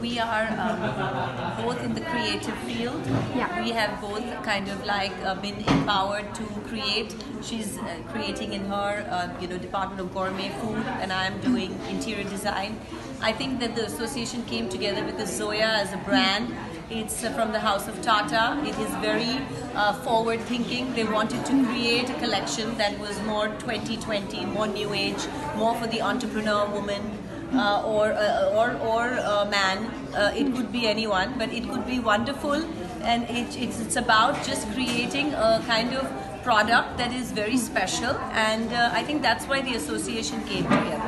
we are um, both in the creative field. Yeah. We have both kind of like uh, been empowered to create. She's uh, creating in her, uh, you know, Department of Gourmet Food, and I'm doing interior design. I think that the association came together with the Zoya as a brand. It's uh, from the House of Tata. It is very uh, forward thinking. They wanted to create a collection that was more 2020, more new age, more for the entrepreneur woman uh, or uh, or or uh, man. Uh, it could be anyone, but it could be wonderful, and it, it's it's about just creating a kind of product that is very special, and uh, I think that's why the association came together.